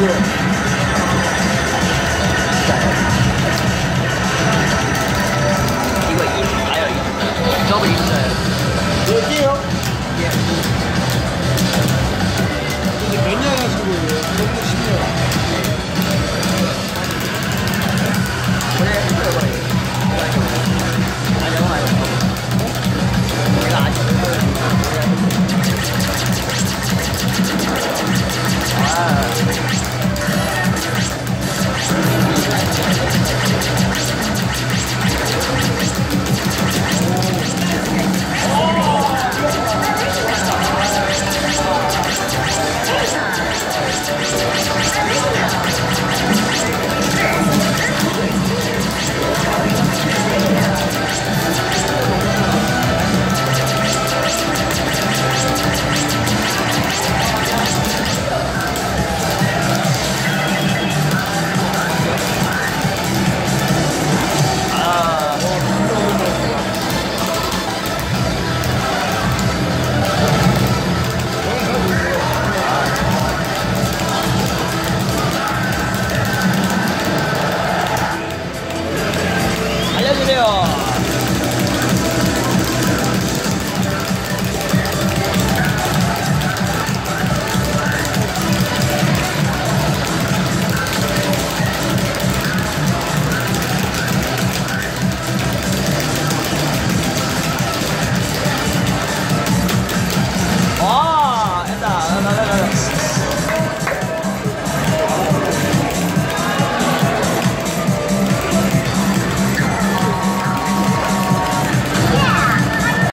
Yeah. 알려주세요.